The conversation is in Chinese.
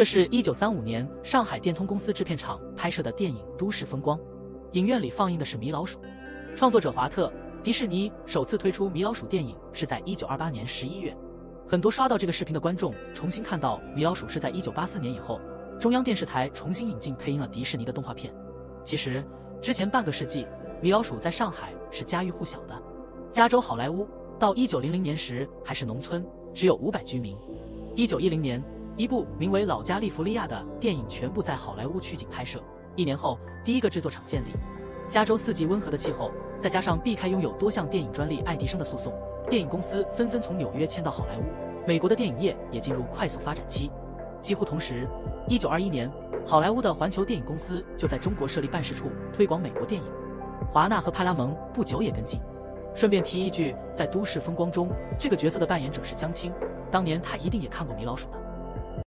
这是一九三五年上海电通公司制片厂拍摄的电影《都市风光》，影院里放映的是米老鼠。创作者华特，迪士尼首次推出米老鼠电影是在一九二八年十一月。很多刷到这个视频的观众重新看到米老鼠是在一九八四年以后，中央电视台重新引进配音了迪士尼的动画片。其实之前半个世纪，米老鼠在上海是家喻户晓的。加州好莱坞到一九零零年时还是农村，只有五百居民。一九一零年，一部名为《老加利福利亚》的电影全部在好莱坞取景拍摄。一年后，第一个制作厂建立。加州四季温和的气候，再加上避开拥有多项电影专利爱迪生的诉讼。电影公司纷纷从纽约迁到好莱坞，美国的电影业也进入快速发展期。几乎同时，一九二一年，好莱坞的环球电影公司就在中国设立办事处，推广美国电影。华纳和派拉蒙不久也跟进。顺便提一句，在《都市风光》中，这个角色的扮演者是江青，当年他一定也看过《米老鼠》的。